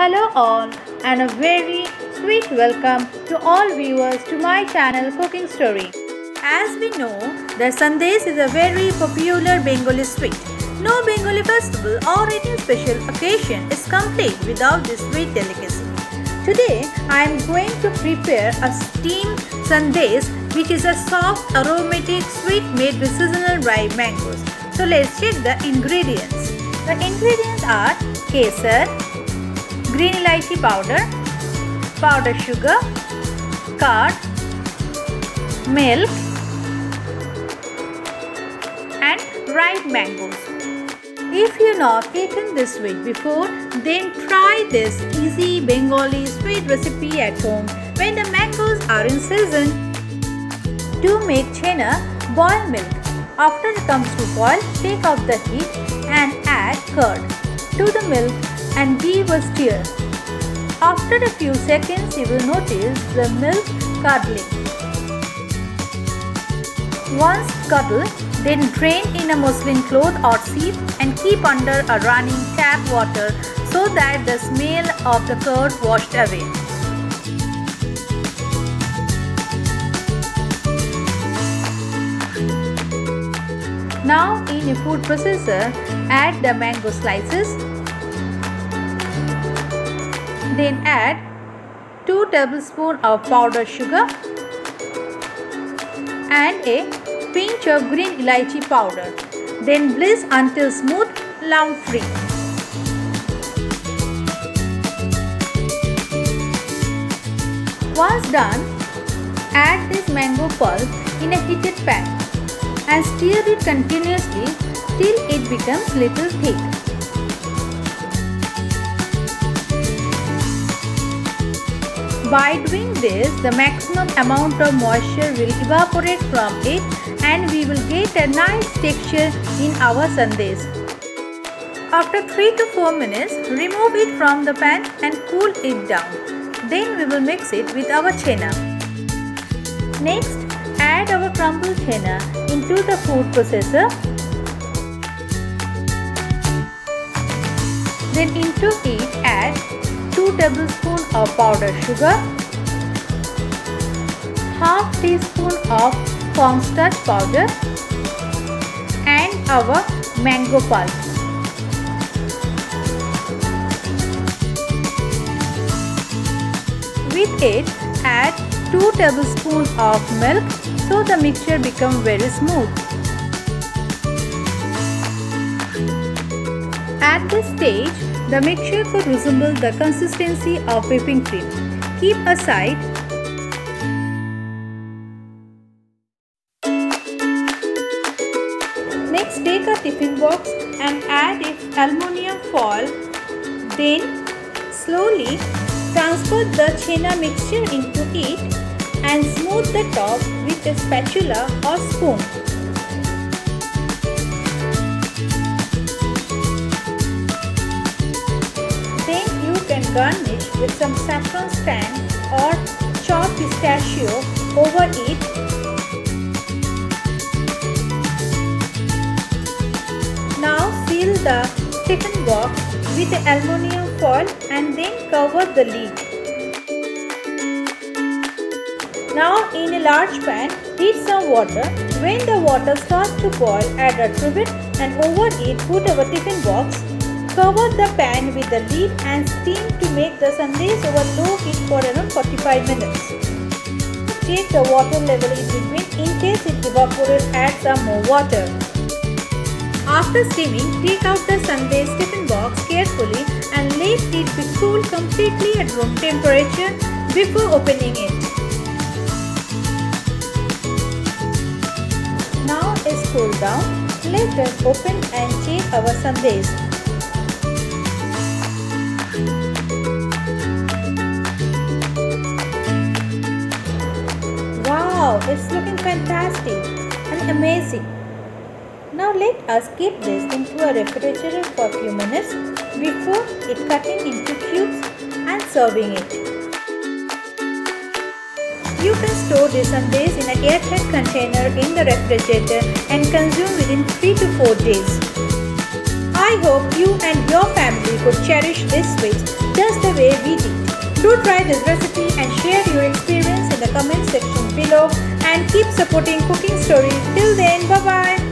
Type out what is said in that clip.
Hello all and a very sweet welcome to all viewers to my channel Cooking Story. As we know, the Sandesh is a very popular Bengali sweet. No Bengali festival or any special occasion is complete without this sweet delicacy. Today I am going to prepare a steamed Sandesh which is a soft aromatic sweet made with seasonal ripe mangoes. So let's check the ingredients. The ingredients are kesar, green elaichi powder, powder sugar, curd, milk and ripe mangoes. If you not eaten this sweet before, then try this easy Bengali sweet recipe at home when the mangoes are in season. To make chhena, boil milk. After it comes to boil, take off the heat and add curd to the milk and a stir. After a few seconds, you will notice the milk curdling. Once curdled, then drain in a muslin cloth or sieve and keep under a running tap water so that the smell of the curd washed away. Now in a food processor, add the mango slices. Then add 2 tablespoons of powdered sugar and a pinch of green elaichi powder. Then blend until smooth, lump free. Once done, add this mango pulp in a heated pan and stir it continuously till it becomes little thick. By doing this, the maximum amount of moisture will evaporate from it and we will get a nice texture in our sandesh. After 3 to 4 minutes, remove it from the pan and cool it down. Then we will mix it with our chhena. Next, add our crumbled chhena into the food processor. Then into it add 2 tablespoons of powdered sugar, half teaspoon of cornstarch powder and our mango pulp. With it add 2 tablespoons of milk so the mixture becomes very smooth. At this stage, the mixture could resemble the consistency of whipping cream. Keep aside Next take a tiffin box and add aluminium foil. Then slowly transfer the chhena mixture into it and smooth the top with a spatula or spoon. Garnish with some saffron strand or chopped pistachio over it. Now seal the tiffin box with the aluminium foil and then cover the lid. Now in a large pan, heat some water. When the water starts to boil, add a trivet and over it put our tiffin box. Cover the pan with the lid and steam to make the sandesh over low heat for around 45 minutes. Check the water level in between. In case it evaporates, add some more water. After steaming, take out the sandesh tiffin box carefully and let it be cool completely at room temperature before opening it. Now it's cooled down. Let us open and check our sandesh. Wow, it's looking fantastic and amazing. Now let us keep this into a refrigerator for a few minutes before it cutting into cubes and serving it. You can store this sandesh in an airtight container in the refrigerator and consume within 3 to 4 days. I hope you and your family could cherish this sweet just the way we did. Do try this recipe and share your experience in the comment section below and keep supporting Cookinstories. Till then, bye bye.